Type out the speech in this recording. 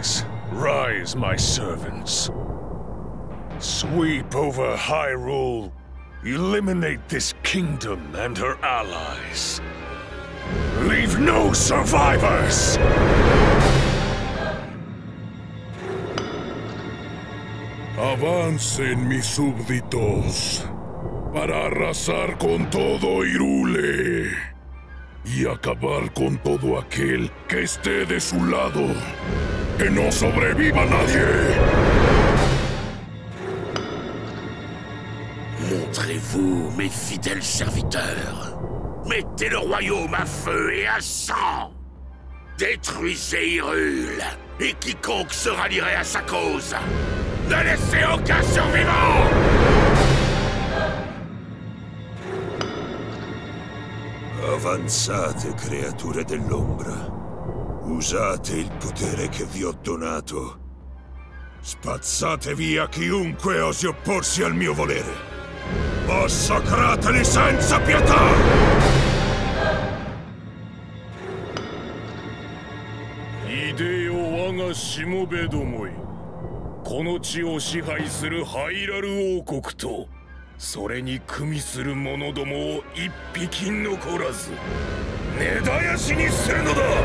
Rise, rise, my servants. Sweep over Hyrule. Eliminate this kingdom and her allies. Leave no survivors! Avancen mis súbditos para arrasar con todo Irule y acabar con todo aquel que esté de su lado. ¡Que no sobreviva nadie! Montrez-vous, mes fidèles serviteurs. Mettez le royaume à feu et à sang. Détruisez Hyrule et quiconque se rallierait à sa cause. Ne laissez aucun survivant Avanzate, creature dell'ombra. Usate il potere che vi ho donato. Spazzate via chiunque osi opporsi al mio volere. Massacrateli senza pietà! いでよ我がしもべどもいこの地を支配するハイラル王国と それに組みする者どもを一匹残らず根絶やしにするのだ。